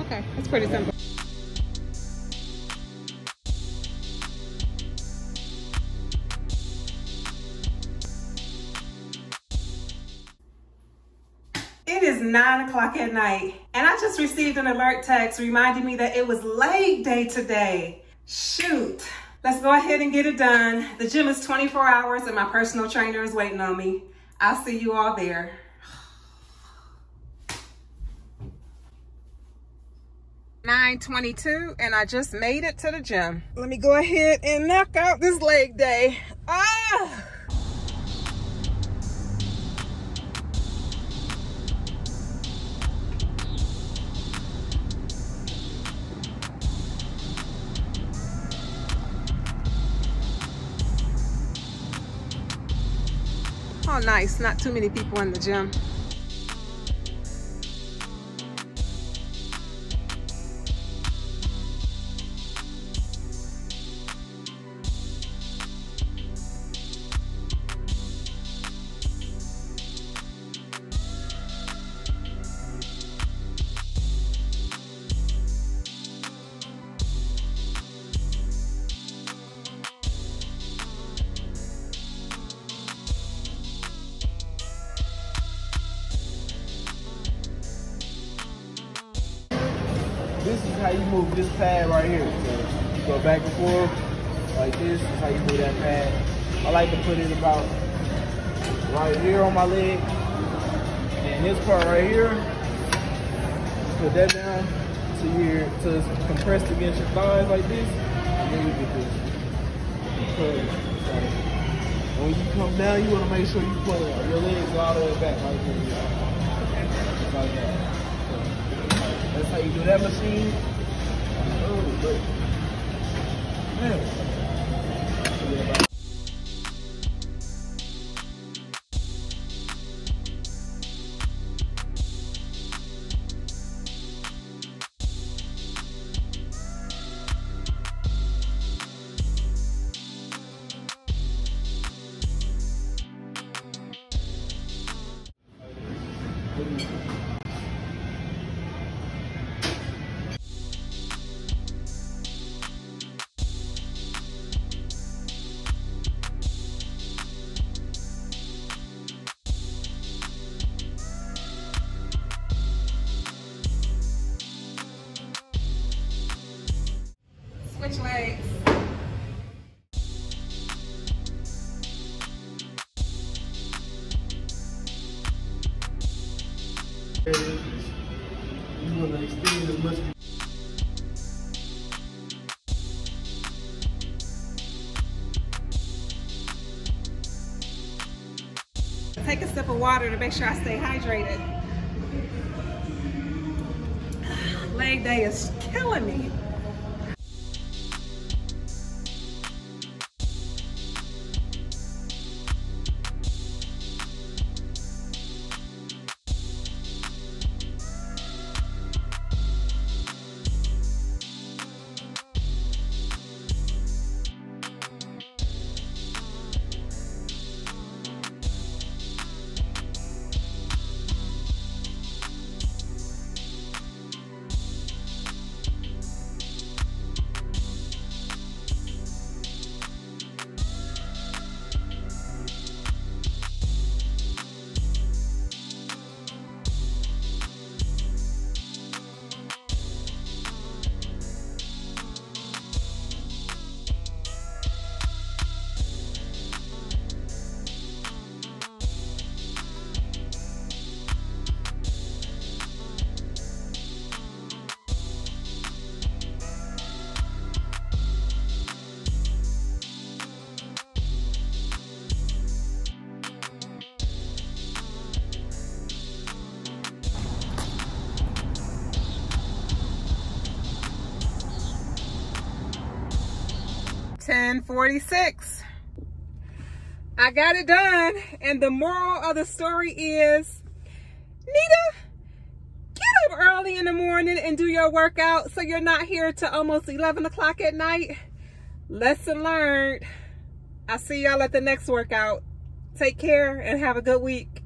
Okay, that's pretty simple. It is nine o'clock at night and I just received an alert text reminding me that it was leg day today. Shoot. Let's go ahead and get it done. The gym is 24 hours and my personal trainer is waiting on me. I'll see you all there. Nine twenty-two, and I just made it to the gym. Let me go ahead and knock out this leg day. Ah! Oh, nice. Not too many people in the gym. This is how you move this pad right here. So you go back and forth like this. This is how you move that pad. I like to put it about right here on my leg. And this part right here, put that down to your to compress against your thighs like this. And then you get this. When you come down, you want to make sure you pull your legs all the way back like this. Like that. How you do that machine. Oh, look. Man. Switch legs. You want to extend as much Take a sip of water to make sure I stay hydrated. Leg day is killing me. Ten forty-six. I got it done. And the moral of the story is, Nita, get up early in the morning and do your workout so you're not here till almost 11 o'clock at night. Lesson learned. I'll see y'all at the next workout. Take care and have a good week.